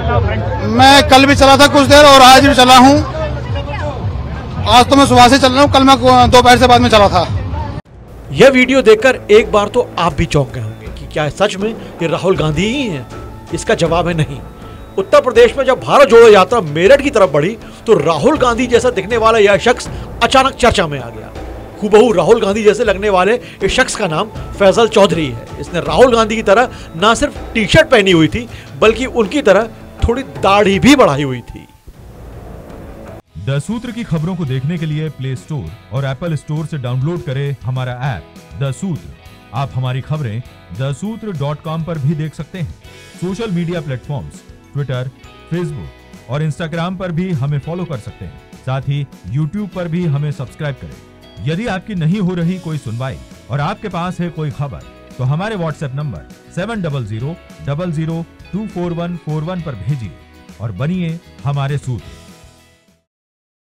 मैं कल भी चला था कुछ देर और आज भी चला हूँ। आज तो मैं सुबह से चल रहा हूँ, कल मैं दोपहर से बाद में चला था। यह वीडियो देखकर एक बार तो आप भी चौंक गए होंगे कि क्या सच में ये राहुल गांधी ही हैं? इसका जवाब है नहीं। उत्तर प्रदेश में जब भारत जोड़ो यात्रा मेरठ की तरफ़ बढ़ी तो राहुल गांधी जैसा दिखने वाला यह शख्स अचानक चर्चा में आ गया। हुबहू राहुल गांधी जैसे लगने वाले इस शख्स का नाम फैजल चौधरी है। इसने राहुल गांधी की तरह ना सिर्फ़ टी शर्ट पहनी हुई थी, बल्कि उनकी तरह थोड़ी दाढ़ी भी बढ़ाई हुई थी। द सूत्र की खबरों को देखने के लिए प्ले स्टोर और एप्पल स्टोर से डाउनलोड करें हमारा ऐप द सूत्र आप हमारी खबरें द सूत्र डॉट कॉम पर भी देख सकते हैं। Social media platforms Twitter Facebook और इंस्टाग्राम पर भी हमें फॉलो कर सकते हैं। साथ ही यूट्यूब पर भी हमें सब्सक्राइब करें। यदि आपकी नहीं हो रही कोई सुनवाई और आपके पास है कोई खबर तो हमारे WhatsApp number seven double zero double zero two four one four one पर भेजिए और बनिए हमारे सूत्र।